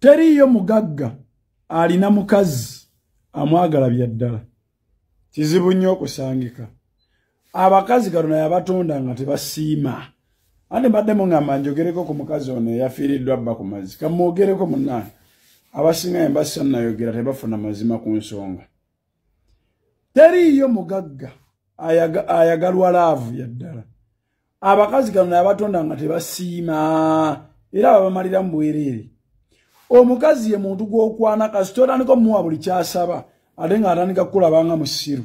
teriiyo mugagga alina mukazi amwagala bya ddala kizibu nnyo okusangika. Abakazi kano naye abatonda nga tebasiima. Ate mbadde muŋŋamba njogereko ku mukazi ono eyafiiriddwa bba ku mazzi. Kamwogereko munnaani abasinga embasa nayogera tebafuna mazima ku nsonga. Teriiyo mugagga ayagalwa laavu ya ddala abakazi kano naye abatonda nga tebasiima era babamalira mu bwereere. Omukazi ye muntu gw'okwana kasita otandika omuwa buli kyasaba ate ng'atandika kukulabanga musiru.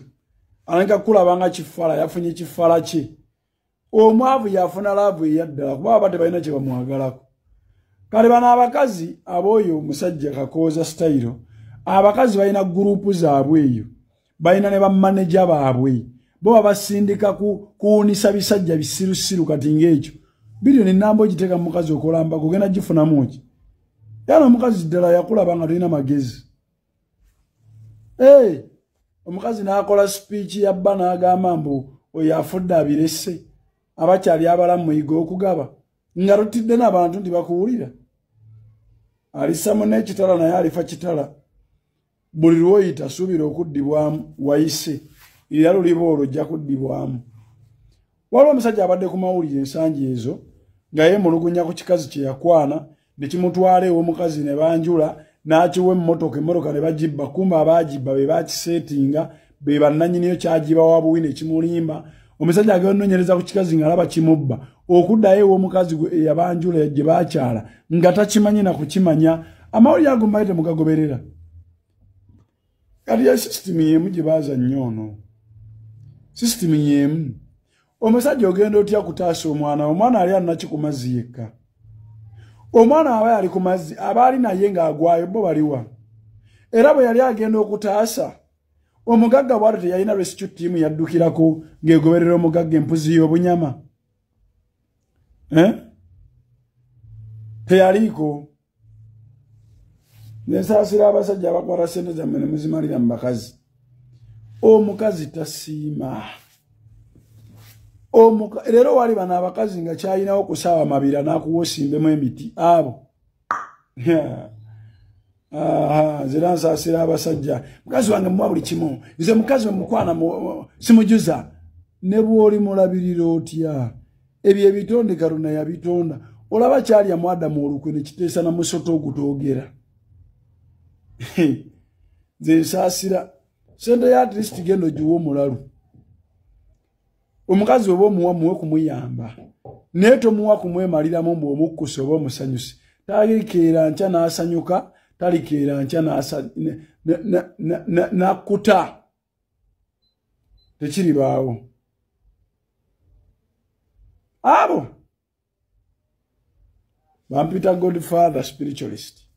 Atandika kukulabanga kifala yafunye kifala kye. Omwavu yafuna laavu eyaddala kuba aba tebalina kye bamwagalako. Kale bano abakazi ab'oyo omusajja kakooza sitayiro abakazi balina gurupu zaabwe eyo. Balina ne bamaneja baabwe bo babasindika kuwunisa bisajja bisirusiru kati ng'ekyo. Biriyoni namba ogiteeka mu mukazi okolambako ogenda gifunamu ki? Yana omukazi ddala yakulaba nga tolina magezi. Ee omukazi n'akola sipiiki yabba n'agamba mbu oyo afudde abirese abakyali abalamu muyiga okugaba nga tutidde n'abantu nti bakuwulira. Alisamu n'ekitala naye alifa kitala. Buli lwoyita suubira okuddibwamu wayise era luliba olwo ojja kuddibwamu. Waliwo omusajja abadde ku mawulire ensangi ezo nga yeemulugunya ku kikazi kye yakwana ne kimutwala ew'omukazi ne banjula n'akiwa emmotoka emmotoka ne bagibba kumba abaagibba be bakiseetinga be bannannyiniyo kyagiba wabuwi ne kimulimba. Omusajja agenda onoonyereza ku kikazi ng'alaba kimubba. Okuddayo ew'omukazi yabanjula gye baakyala nga takimanyi na kukimanya amawulire ago mbaye temugagoberera. Kati ya sisitimu y'emu gye baaza nnyo ono sisitimu y'emu omusajja ogenda otya kutaasa omwana? Omwana ali anaki ku mazzi yekka. Omwana aba yali ku mazzi aba ali naye ng'agwayo bo baliwa era bwe yali agenda okutaasa omugagga bwatyo teyalina rescue tiimu yaddukirako ng'egoberera omugagga empuzi y'obunyama teyaliiko? Nensaasira abasajja abakwata sente zammwe ne muzimalira mu bakazi omukazi tasiima. Leero wali bano abakazi nga kyalinawo kusaawa mabira n'akuwa osimbemu emiti abo. Zera nsaasira abasajja. Mukazi wange muwa buli kimu. Nze mukazi wemukwana simujuza. Ne bw'oli mulabirira otya? Ebyo ebitonde kaluna yabitonda olaba kyalya mwadamu olukwe nekiteesa na musoto ogutoogera nze nsaasira sente ya atlist genda ogiwa omulalu. Omukazi oba omuwa muwe kumuyamba naye tomuwa kumwemaliramu mbu omukkusa oba omusanyusi. Talikeera nkya n'asanyuka talikeera nkya nakkuta. Tekiribaawo. Abo bampita godfather spiritualist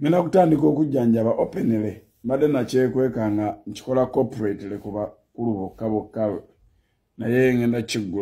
ngenda kutandika okujjanjaba openly mbadde nakyekweka nga nkikola corporate lekuba kulu bokka bokka naye ngenda kiggula